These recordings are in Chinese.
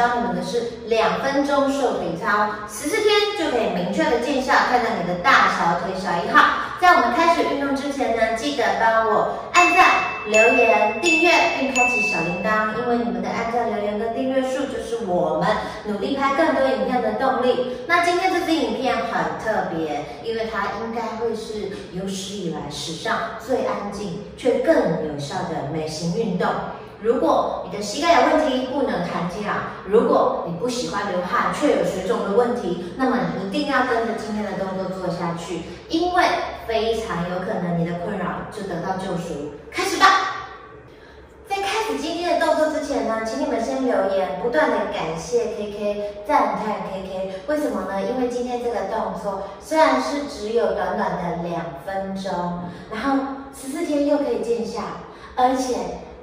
教你们的是两分钟瘦腿操，十四天就可以明确的见效，看到你的大小腿小一号。在我们开始运动之前呢，记得帮我按赞、留言、订阅，并开启小铃铛，因为你们的按赞、留言跟订阅数就是我们努力拍更多影片的动力。那今天这支影片很特别，因为它应该会是有史以来史上最安静却更有效的美型运动。如果你的膝盖有问题，不能弹跳；如果你不喜欢流汗却有水肿的问题，那么你一定要跟着今天的动作做下去，因为非常有可能你的困扰就得到救赎。开始吧！在开始今天的动作之前呢，请你们先留言，不断的感谢 KK，赞叹 KK。为什么呢？因为今天这个动作虽然是只有短短的两分钟，然后十四天又可以见效，而且。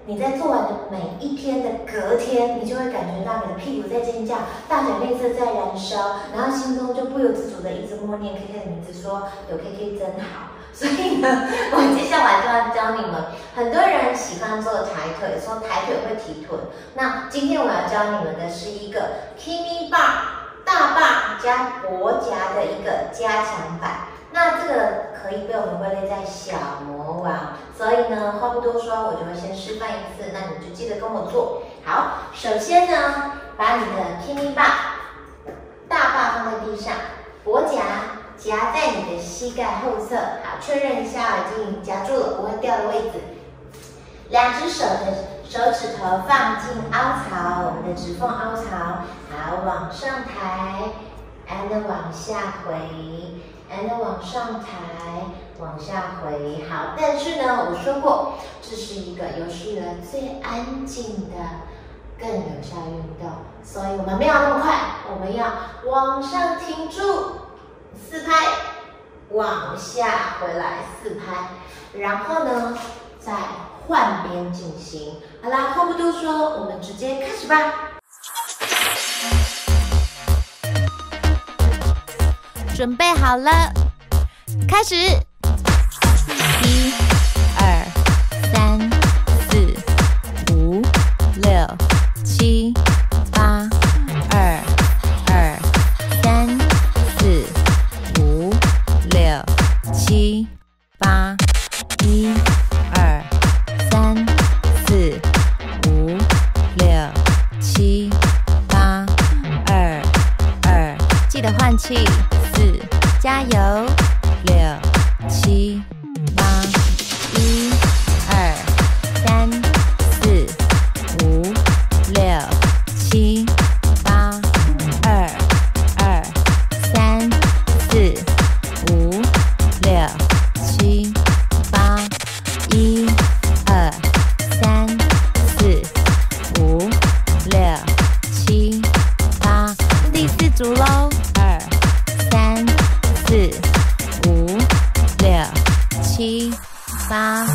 你在做完的每一天的隔天，你就会感觉到你的屁股在尖叫，大腿内侧在燃烧，然后心中就不由自主的一直默念 K K 的名字，说有 K K 真好。所以呢，我接下来就要教你们，很多人喜欢做抬腿，说抬腿会提臀。那今天我要教你们的是一个 Kimi bar 大把加脖夹的一个加强版。那这个可以被我们归类在小魔王，所以呢，话不多说，我就会先示范一次，那你就记得跟我做好。首先呢，把你的 Kimi bar 大棒放在地上，脖夹夹在你的膝盖后侧，好，确认一下已经夹住了，不会掉的位置。两只手的手指头放进凹槽，我们的指缝凹槽，好，往上抬，and 往下回。and 往上抬，往下回，好。但是呢，我说过，这是一个有史以来最安静的、更有效运动，所以我们没有那么快，我们要往上停住四拍，往下回来四拍，然后呢，再换边进行。好啦，话不多说，我们直接开始吧。准备好了，开始！一、二、三、四、五、六、七、八。二、二、三、四、五、六、七、八。一、二、三、四、五、六、七、八。二、二，记得换气。加油！六七四五六七八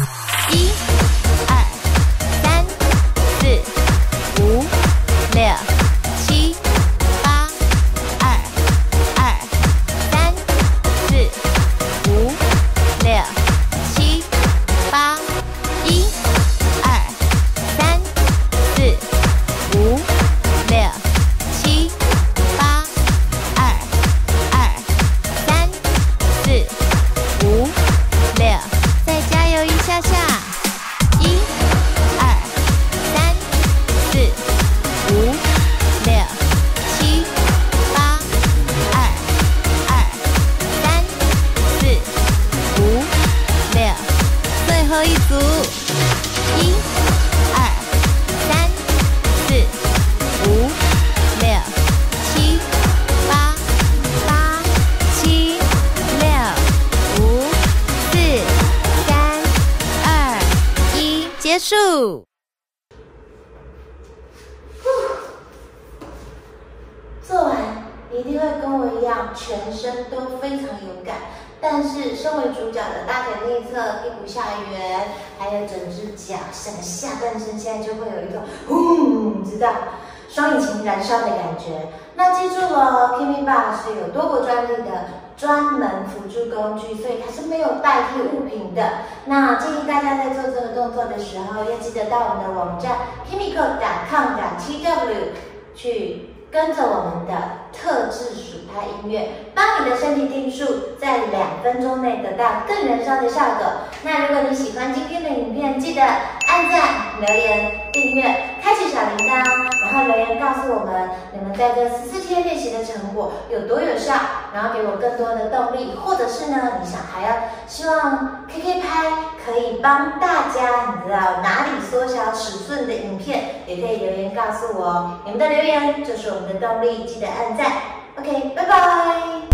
束。做完，你一定会跟我一样，全身都非常有感。但是，身为主角的大腿内侧、屁股下缘，还有整只脚、整个下半身，现在就会有一种轰，知道双引擎燃烧的感觉。那记住了 k i m i b a 是有多国专利的。专门辅助工具，所以它是没有代替物品的。那建议大家在做这个动作的时候，要记得到我们的网站 kimiko.com.tw 去跟着我们的特制数拍音乐，当你的身体定数，在两分钟内得到更燃烧的效果。那如果你喜欢今天的影片，记得按赞、留言、订阅、开启小铃铛，然后留言告诉我们你们在这十四天练习的成果有多有效，然后给我更多的动力，或者是呢，你想还要希望 KK 拍可以帮大家，你知道哪里缩小尺寸的影片，也可以留言告诉我哦。你们的留言就是我们的动力，记得按赞。OK，拜拜。